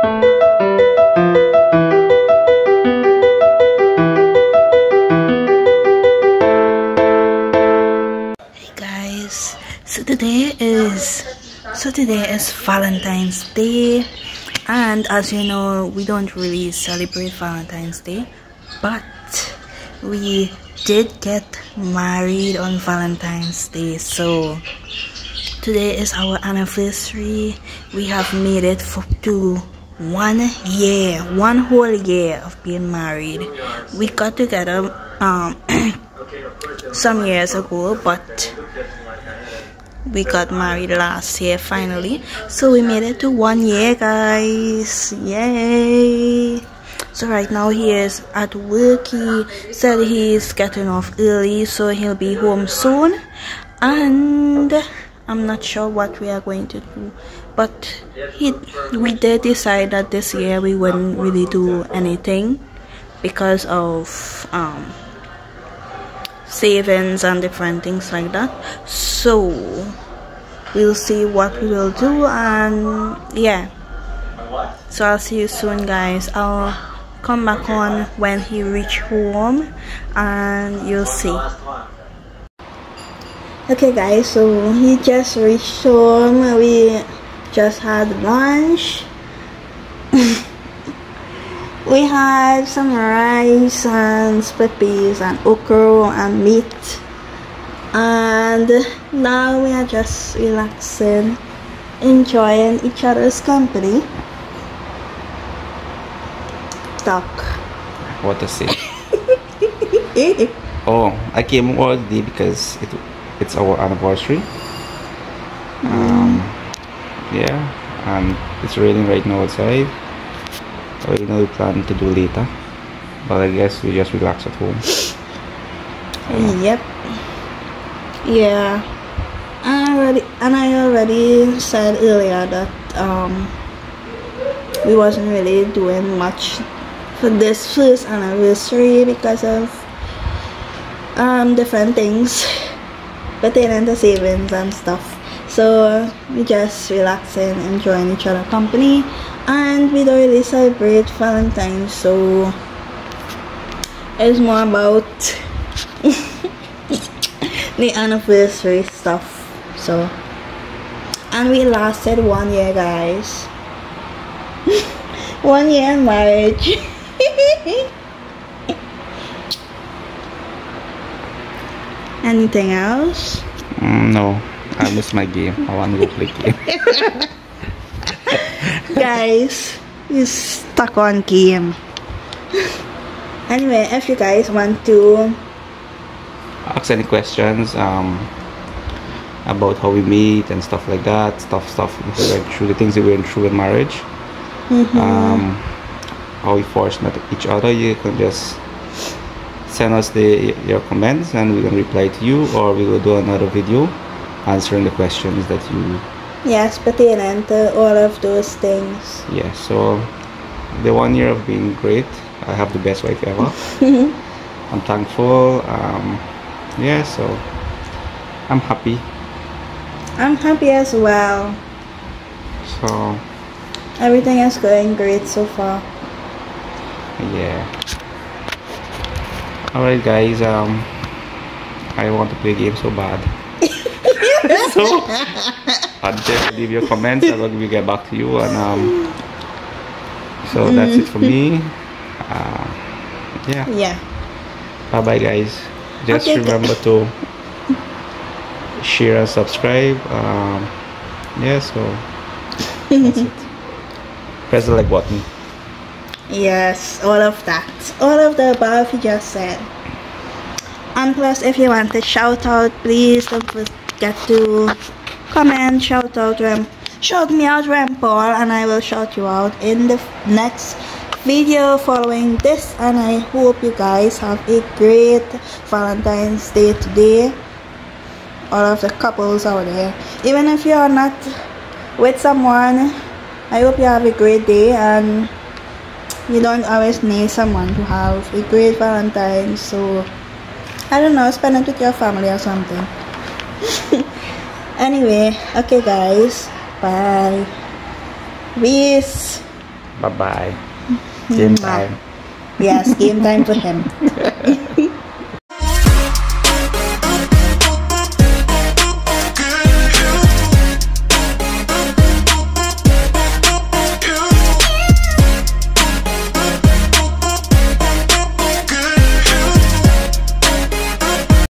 Hey guys, so today is so today is Valentine's Day. And as you know we don't really celebrate Valentine's Day but we did get married on Valentine's Day. So today is our anniversary. We have made it for two one year one whole year of being married. We got together um some years ago but we got married last year finally. So we made it to one year guys. Yay. So right now he is at work. He said he's getting off early so he'll be home soon. And i'm not sure what we are going to do but we did decide that this year we wouldn't really do anything because of um savings and different things like that. So we'll see what we will do and yeah. So i'll see you soon guys. I'll come back on when he reach home and you'll see okay guys so he just reached home. We just had lunch. We had some rice and split peas and okra and meat. And now we are just relaxing enjoying each other's company. Talk. What to say? Oh i came all day because it it's our anniversary um yeah and it's raining right now outside. So you know we plan to do later but i guess we just relax at home. Yep. Yeah. I already and I already said earlier that um we wasn't really doing much for this first anniversary because of um different things pertaining the savings and stuff. So we just relaxing enjoying each other company. And we don't really celebrate valentine's so it's more about the anniversary stuff. So and we lasted one year guys. One year marriage anything else? Mm, no. I miss my game. I want to go play game. Guys you stuck on game. Anyway if you guys want to ask any questions um about how we meet and stuff like that stuff stuff we went through the things that we went through in marriage um how we forced each other you can just send us the your comments and we can reply to you or we will do another video answering the questions that you yes pertaining to all of those things. Yeah so the one year of being great i have the best wife ever. I'm thankful um yeah so i'm happy. I'm happy as well. So everything is going great so far. Yeah all right guys um i want to play game so bad. So i'll just leave your comments i will get back to you and um so that's it for me. Uh, yeah. Yeah. Bye bye guys. Just Okay, remember to share and subscribe um yeah so that's it. Press the like button Yes, all of that. All of the above you just said. And plus, if you want a shout out, please don't forget to comment, shout out, Rem, shout me out, Rem Paul, and I will shout you out in the next video following this. And I hope you guys have a great Valentine's Day today. All of the couples out there, even if you are not with someone, I hope you have a great day and you don't always need someone to have a great Valentine, so I don't know, spend it with your family or something. anyway, okay, guys, bye. Peace. Bye bye. Mm-hmm. Game time. Yes, game time for him.